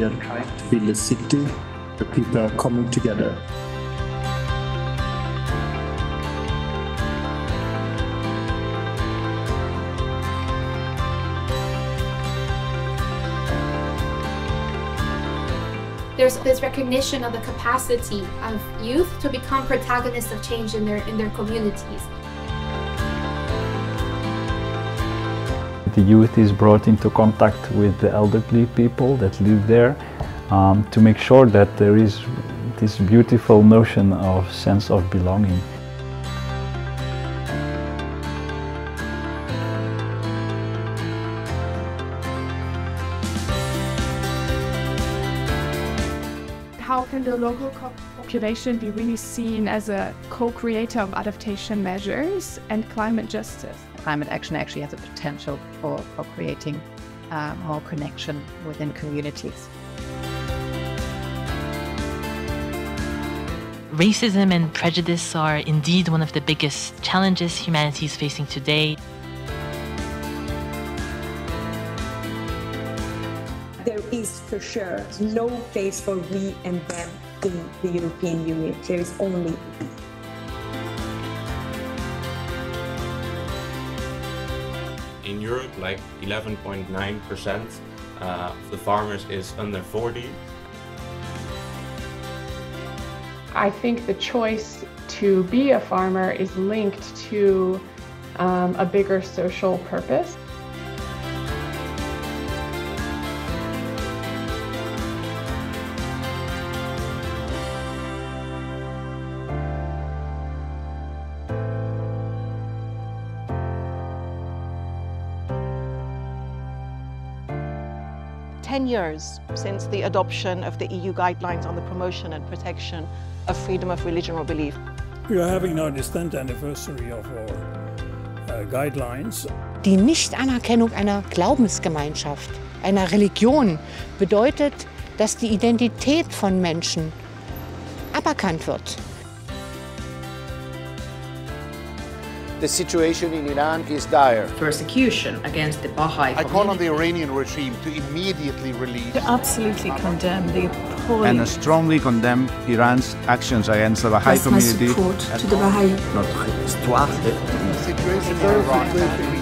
We are trying to build a city where people are coming together. there's this recognition of the capacity of youth to become protagonists of change in their in their communities. The youth is brought into contact with the elderly people that live there um, to make sure that there is this beautiful notion of sense of belonging. how can the local population be really seen as a co-creator of adaptation measures and climate justice? Climate action actually has a potential for, for creating uh, more connection within communities. Racism and prejudice are indeed one of the biggest challenges humanity is facing today. there is for sure no place for we and them in the European Union. There is only in Europe, like 11.9% uh, of the farmers is under 40. I think the choice to be a farmer is linked to um, a bigger social purpose. Ten years since the adoption of the EU guidelines on the promotion and protection of freedom of religion or belief. We are having now the 10th anniversary of our uh, guidelines. Die Nichtanerkennung einer Glaubensgemeinschaft, einer Religion, bedeutet, dass die Identität von Menschen aberkannt wird. The situation in Iran is dire. Persecution against the Baha'i community. I call on the Iranian regime to immediately release. To absolutely condemn the appalling. And strongly condemn Iran's actions against the Baha'i community. support to the Baha'i. Notre histoire. The situation in Iran